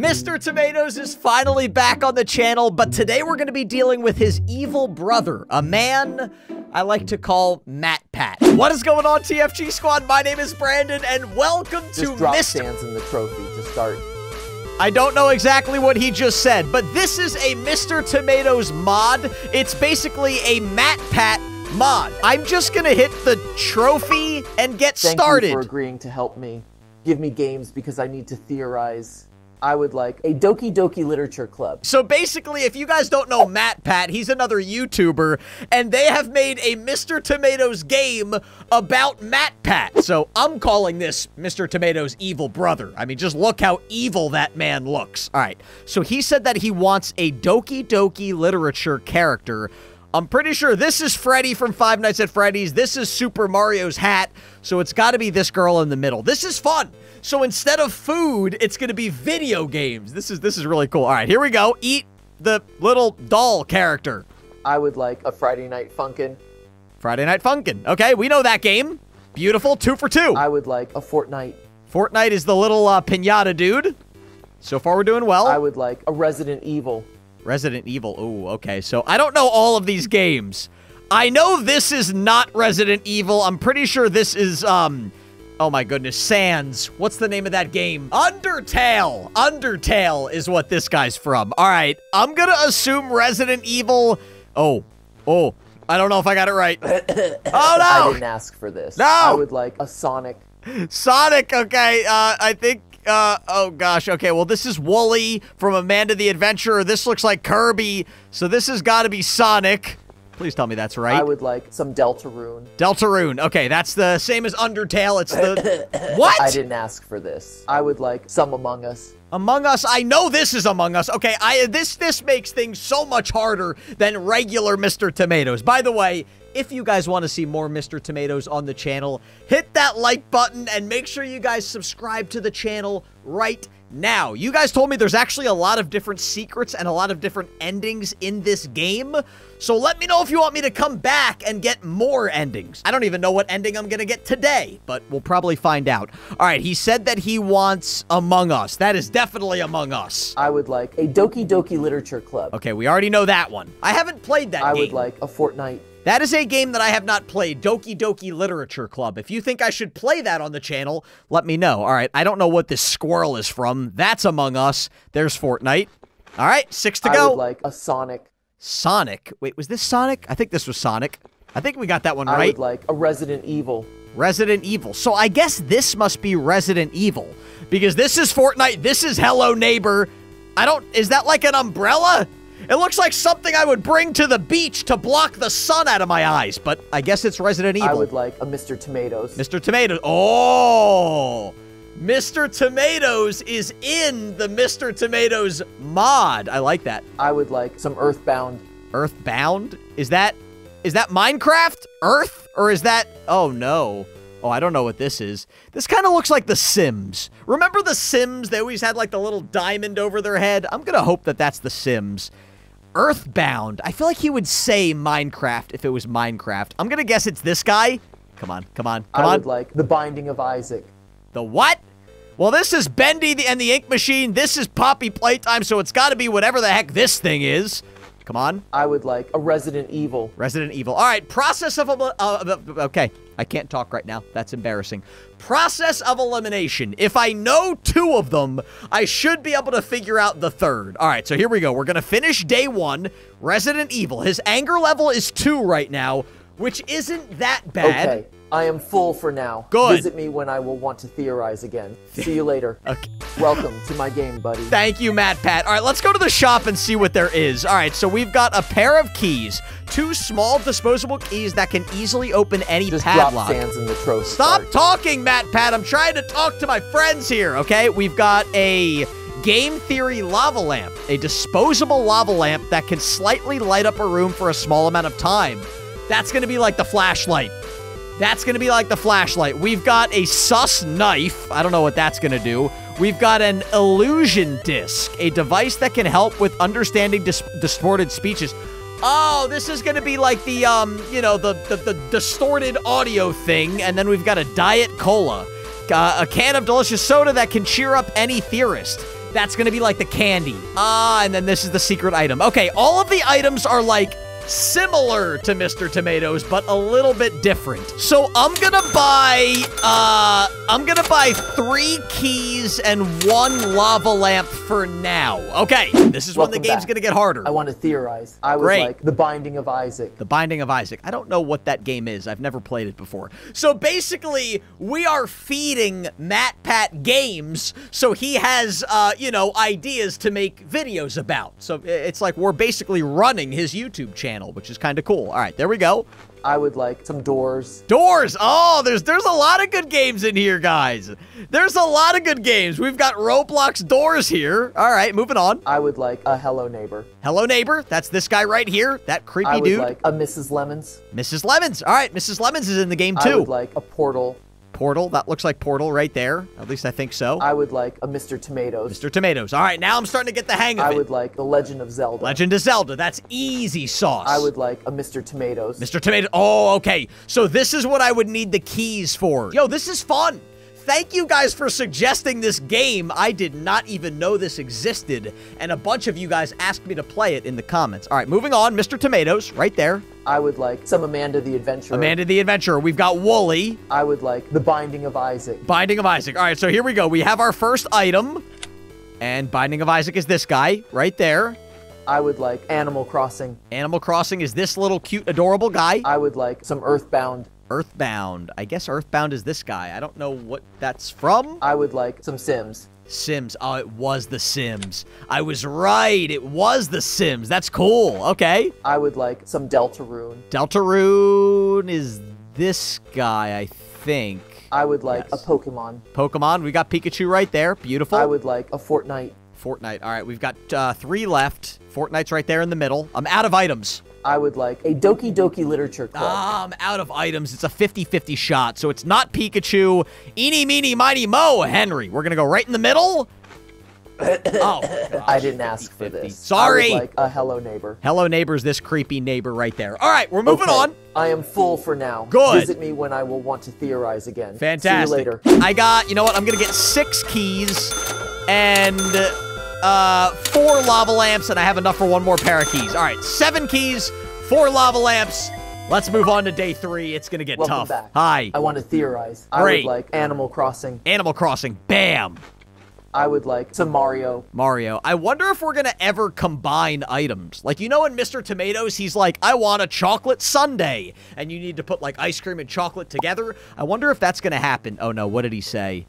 Mr. Tomatos is finally back on the channel, but today we're going to be dealing with his evil brother, a man I like to call MatPat. What is going on, TFG Squad? My name is Brandon, and welcome Just to drop Mr. stands in the trophy to start. I don't know exactly what he just said, but this is a Mr. Tomatos mod. It's basically a Matt Pat mod. I'm just gonna hit the trophy and get Thank started. you for agreeing to help me. Give me games because I need to theorize. I would like a Doki Doki Literature Club. So basically, if you guys don't know MatPat, he's another YouTuber, and they have made a Mr. Tomatos game about Matt Pat. So I'm calling this Mr. Tomatos' evil brother. I mean, just look how evil that man looks. All right, so he said that he wants a Doki Doki literature character. I'm pretty sure this is Freddy from Five Nights at Freddy's. This is Super Mario's hat. So it's got to be this girl in the middle. This is fun. So instead of food, it's going to be video games. This is this is really cool. All right, here we go. Eat the little doll character. I would like a Friday Night Funkin'. Friday Night Funkin'. Okay, we know that game. Beautiful. Two for two. I would like a Fortnite. Fortnite is the little uh, pinata dude. So far, we're doing well. I would like a Resident Evil. Resident Evil. Ooh, okay. So I don't know all of these games. I know this is not Resident Evil. I'm pretty sure this is, um, oh my goodness, Sans. What's the name of that game? Undertale. Undertale is what this guy's from. All right. I'm gonna assume Resident Evil. Oh, oh. I don't know if I got it right. oh no! I didn't ask for this. No! I would like a Sonic. Sonic, okay, uh, I think, uh, oh gosh, okay, well, this is Wooly from Amanda the Adventurer. This looks like Kirby, so this has got to be Sonic. Please tell me that's right. I would like some Deltarune. Deltarune, okay, that's the same as Undertale. It's the, what? I didn't ask for this. I would like some Among Us. Among Us, I know this is Among Us. Okay, I this this makes things so much harder than regular Mr. Tomatos. By the way, if you guys want to see more Mr. Tomatos on the channel, hit that like button and make sure you guys subscribe to the channel right now. You guys told me there's actually a lot of different secrets and a lot of different endings in this game. So let me know if you want me to come back and get more endings. I don't even know what ending I'm going to get today, but we'll probably find out. All right, he said that he wants Among Us. That is definitely Among Us. I would like a Doki Doki Literature Club. Okay, we already know that one. I haven't played that I game. would like a Fortnite. That is a game that I have not played, Doki Doki Literature Club. If you think I should play that on the channel, let me know. All right, I don't know what this squirrel is from. That's Among Us. There's Fortnite. All right, six to I go. would like a Sonic. Sonic. Wait, was this Sonic? I think this was Sonic. I think we got that one I right. would like a Resident Evil. Resident Evil. So I guess this must be Resident Evil because this is Fortnite. This is Hello Neighbor. I don't. Is that like an umbrella? It looks like something I would bring to the beach to block the sun out of my eyes, but I guess it's Resident Evil. I would like a Mr. Tomatos. Mr. Tomatos. Oh, Mr. Tomatos is in the Mr. Tomatos mod. I like that. I would like some Earthbound. Earthbound? Is that is that Minecraft? Earth? Or is that Oh no. Oh, I don't know what this is. This kind of looks like The Sims. Remember The Sims? They always had like the little diamond over their head. I'm going to hope that that's The Sims. Earthbound. I feel like he would say Minecraft if it was Minecraft. I'm going to guess it's this guy. Come on, come on, come I on. would like The Binding of Isaac. The what? Well, this is Bendy and the Ink Machine. This is Poppy Playtime, so it's got to be whatever the heck this thing is. Come on. I would like a Resident Evil. Resident Evil. All right, process of... Uh, okay, I can't talk right now. That's embarrassing. Process of elimination. If I know two of them, I should be able to figure out the third. All right, so here we go. We're going to finish day one. Resident Evil. His anger level is two right now, which isn't that bad. Okay, I am full for now. Good. Visit me when I will want to theorize again. See you later. Okay. Welcome to my game, buddy. Thank you, MatPat. All right, let's go to the shop and see what there is. All right, so we've got a pair of keys, two small disposable keys that can easily open any Just padlock. drop in the trophy. Stop Start. talking, MatPat. I'm trying to talk to my friends here, okay? We've got a Game Theory lava lamp, a disposable lava lamp that can slightly light up a room for a small amount of time. That's going to be like the flashlight. That's going to be like the flashlight. We've got a sus knife. I don't know what that's going to do. We've got an illusion disc, a device that can help with understanding dis- distorted speeches. Oh, this is going to be like the, um, you know, the, the, the distorted audio thing. And then we've got a Diet Cola, uh, a can of delicious soda that can cheer up any theorist. That's gonna be like the candy. Ah, and then this is the secret item. Okay, all of the items are like similar to Mr. Tomatos, but a little bit different. So I'm gonna buy, uh, I'm gonna buy three keys and one lava lamp for now. Okay, this is when the game's back. gonna get harder. I want to theorize. I was Great. like The Binding of Isaac. The Binding of Isaac. I don't know what that game is. I've never played it before. So basically, we are feeding MatPat games so he has, uh, you know, ideas to make videos about. So it's like we're basically running his YouTube channel, which is kind of cool. All right, there we go. I would like some doors. Doors. Oh, there's there's a lot of good games in here, guys. There's a lot of good games. We've got Roblox Doors here. All right, moving on. I would like a Hello Neighbor. Hello, neighbor. That's this guy right here. That creepy I would dude. like a Mrs. Lemons. Mrs. Lemons. All right, Mrs. Lemons is in the game too. I would like a Portal. Portal. That looks like Portal right there. At least I think so. I would like a Mr. Tomatos. Mr. Tomatos. All right, now I'm starting to get the hang of I it. I would like The Legend of Zelda. Legend of Zelda. That's easy sauce. I would like a Mr. Tomatos. Mr. Tomato. Oh, okay. So this is what I would need the keys for. Yo, this is fun. Thank you guys for suggesting this game. I did not even know this existed, and a bunch of you guys asked me to play it in the comments. All right, moving on. Mr. Tomatos, right there. I would like some Amanda the Adventurer. Amanda the Adventurer. We've got Wooly. I would like The Binding of Isaac. Binding of Isaac. All right, so here we go. We have our first item. And Binding of Isaac is this guy right there. I would like Animal Crossing. Animal Crossing is this little cute, adorable guy. I would like some Earthbound. Earthbound. I guess Earthbound is this guy. I don't know what that's from. I would like some Sims. Sims. Oh, it was The Sims. I was right. It was The Sims. That's cool. Okay. I would like some Deltarune. Deltarune is this guy, I think. I would like Yes. a Pokemon. Pokemon. We got Pikachu right there. Beautiful. I would like a Fortnite. Fortnite. All right, we've got uh, three left. Fortnite's right there in the middle. I'm out of items. I would like a Doki Doki Literature Club. Ah, I'm out of items. It's a 50-50 shot, so it's not Pikachu. Eeny, meeny, miny, mo, Henry. We're going to go right in the middle. oh, I didn't ask for 50. this. Sorry. Like a Hello Neighbor. hello, neighbors, this creepy neighbor right there. All right, we're moving Okay, on. I am full for now. Good. Visit me when I will want to theorize again. Fantastic. See you later. I got, you know what? I'm going to get six keys and uh, four lava lamps, and I have enough for one more pair of keys. All right, seven keys, four lava lamps. Let's move on to day three. It's going to get Welcome tough. back. Hi. I want to theorize. I Great. would like Animal Crossing. Animal Crossing. Bam. I would like some Mario. Mario. I wonder if we're gonna ever combine items. Like, you know, in Mr. Tomatos, he's like, I want a chocolate sundae. And you need to put, like, ice cream and chocolate together. I wonder if that's gonna happen. Oh, no. What did he say?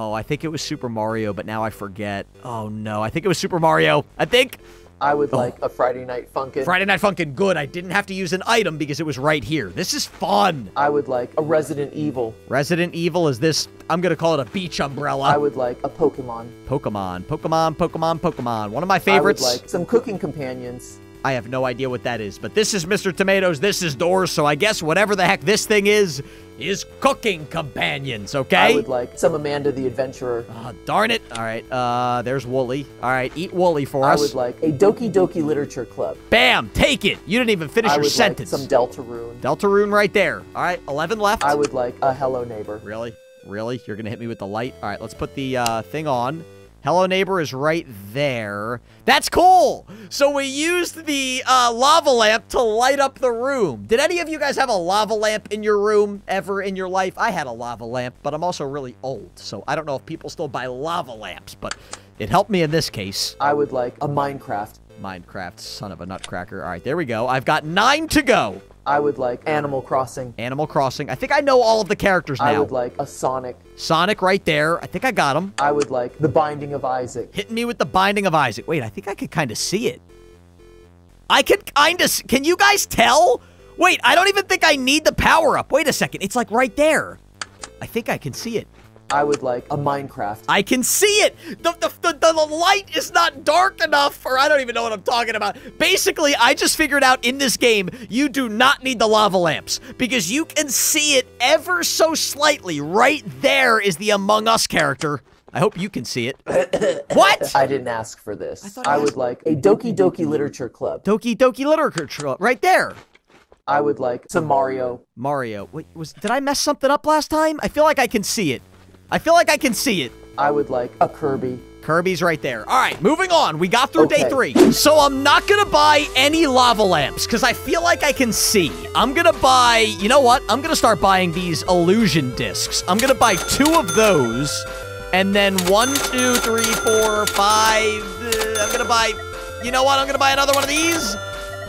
Oh, I think it was Super Mario, but now I forget. Oh, no. I think it was Super Mario. I think I would oh. like a Friday Night Funkin'. Friday Night Funkin' good. I didn't have to use an item because it was right here. This is fun. I would like a Resident Evil. Resident Evil is this, I'm gonna call it a beach umbrella. I would like a Pokemon. Pokemon. Pokemon, Pokemon, Pokemon. One of my favorites. I would like some cooking companions. I have no idea what that is, but this is Mr. Tomatos, this is Doors, so I guess whatever the heck this thing is, is cooking companions, okay? I would like some Amanda the Adventurer. Ah, darn it. All right, uh, there's Wooly. All right, eat Wooly for I us. I would like a Doki Doki Literature Club. Bam, take it. You didn't even finish I your would sentence. like some Deltarune. Deltarune right there. All right, 11 left. I would like a Hello Neighbor. Really? Really? You're going to hit me with the light? All right, let's put the uh, thing on. Hello Neighbor is right there. That's cool. So we used the uh, lava lamp to light up the room. Did any of you guys have a lava lamp in your room ever in your life? I had a lava lamp, but I'm also really old. So I don't know if people still buy lava lamps, but it helped me in this case. I would like a Minecraft. Minecraft, son of a nutcracker. All right, there we go. I've got nine to go. I would like Animal Crossing. Animal Crossing. I think I know all of the characters now. I would like a Sonic. Sonic right there. I think I got him. I would like The Binding of Isaac. hitting me with the binding of Isaac. Wait, I think I could kind of see it. I could kind of. Can you guys tell? Wait, I don't even think I need the power up. Wait a second. It's like right there. I think I can see it. I would like a Minecraft. I can see it. The, the, the, the, the light is not dark enough, or I don't even know what I'm talking about. Basically, I just figured out in this game, you do not need the lava lamps because you can see it ever so slightly. Right there is the Among Us character. I hope you can see it. what? I didn't ask for this. I, thought I would like a Doki Doki Literature Club. Doki Doki Literature, Club, right there. I would like some Mario. Mario. Wait, was did I mess something up last time? I feel like I can see it. I feel like I can see it. I would like a Kirby. Kirby's right there. All right, moving on. We got through day three. So I'm not gonna buy any lava lamps because I feel like I can see. I'm gonna buy, you know what? I'm gonna start buying these illusion discs. I'm gonna buy two of those. And then one, two, three, four, five. uh, I'm gonna buy, you know what? I'm gonna buy another one of these.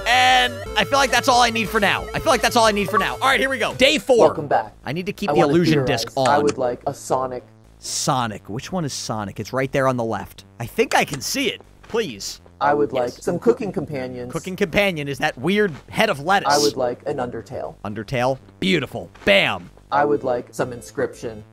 And I feel like that's all I need for now. I feel like that's all I need for now. All right, here we go. Day four. Welcome back. I need to keep I the illusion theorize. disc on. I would like a Sonic. Sonic. Which one is Sonic? It's right there on the left. I think I can see it. Please. I would like some cooking companions. Cooking companion is that weird head of lettuce. I would like an Undertale. Undertale. Beautiful. Bam. I would like some Inscryption.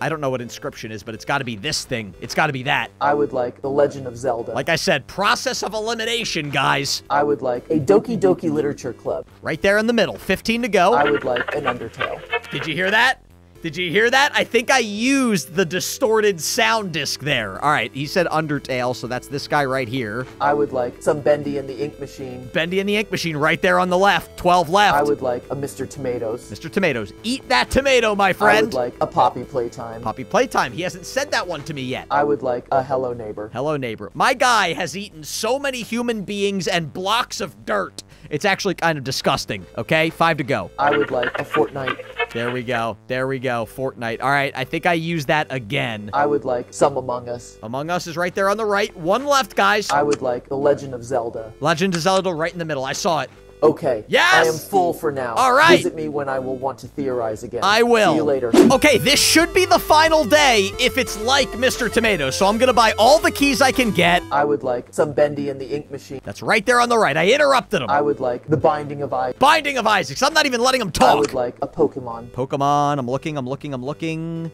I don't know what Inscryption is, but it's got to be this thing. It's got to be that. I would like The Legend of Zelda. Like I said, process of elimination, guys. I would like a Doki Doki Literature Club. Right there in the middle. 15 to go. I would like an Undertale. Did you hear that? Did you hear that? I think I used the distorted sound disc there. All right, he said Undertale, so that's this guy right here. I would like some Bendy and the Ink Machine. Bendy and the Ink Machine right there on the left. 12 left. I would like a Mr. Tomatos. Mr. Tomatos, eat that tomato, my friend. I would like a Poppy Playtime. Poppy Playtime. He hasn't said that one to me yet. I would like a Hello Neighbor. Hello, neighbor. My guy has eaten so many human beings and blocks of dirt. It's actually kind of disgusting, okay? Five to go. I would like a Fortnite. There we go. There we go. Fortnite. All right, I think I used that again. I would like some Among Us. Among Us is right there on the right. One left, guys. I would like The Legend of Zelda. Legend of Zelda right in the middle. I saw it. Okay. Yes! I am full for now. All right. Visit me when I will want to theorize again. I will. See you later. Okay, this should be the final day if it's like Mr. Tomato. So I'm going to buy all the keys I can get. I would like some Bendy and the Ink Machine. That's right there on the right. I interrupted him. I would like The Binding of Isaac. Binding of Isaacs. I'm not even letting him talk. I would like a Pokemon. Pokemon. I'm looking, I'm looking, I'm looking.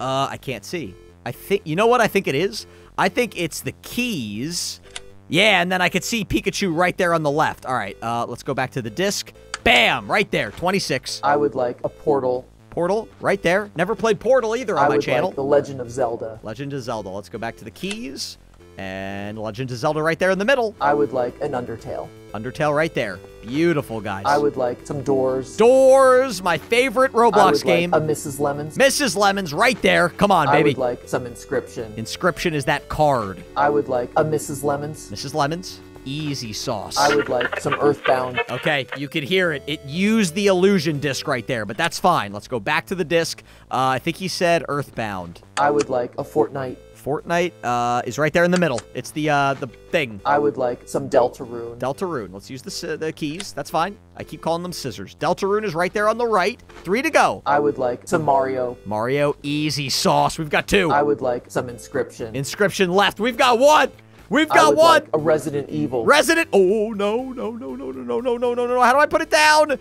Uh, I can't see. I think, you know what I think it is? I think it's the keys. Yeah, and then I could see Pikachu right there on the left. All right, uh, let's go back to the disc. Bam, right there, 26. I would like a Portal. Portal, right there. Never played Portal either on I my would channel. like The Legend of Zelda. Legend of Zelda. Let's go back to the keys. And Legend of Zelda right there in the middle. I would like an Undertale. Undertale right there. Beautiful, guys. I would like some Doors. Doors, my favorite Roblox game. like a Mrs. Lemons. Mrs. Lemons right there. Come on, baby. I would like some Inscryption. Inscryption is that card. I would like a Mrs. Lemons. Mrs. Lemons, easy sauce. I would like some Earthbound. Okay, you could hear it. It used the illusion disc right there, but that's fine. Let's go back to the disc. Uh, I think he said Earthbound. I would like a Fortnite. Fortnite uh, is right there in the middle. It's the uh, the thing. I would like some Deltarune. Deltarune. Let's use the, the keys. That's fine. I keep calling them scissors. Deltarune is right there on the right. Three to go. I would like some Mario. Mario, easy sauce. We've got two. I would like some Inscryption. Inscryption left. We've got one. We've got one. like a Resident Evil. Resident. Oh no no no no no no no no no no! How do I put it down?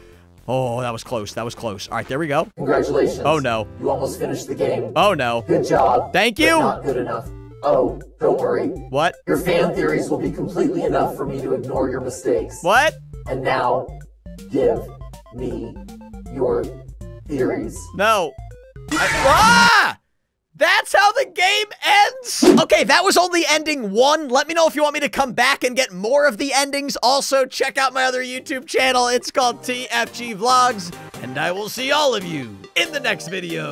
Oh, that was close. That was close. All right, there we go. Congratulations. Oh no. You almost finished the game. Oh no. Good job. Thank you. Not good enough. Oh, don't worry. What? Your fan theories will be completely enough for me to ignore your mistakes. What? And now, give me your theories. No. I- ah! That's how the game ends. Okay, that was only ending one. Let me know if you want me to come back and get more of the endings. Also, check out my other YouTube channel. It's called TFG Vlogs. And I will see all of you in the next video.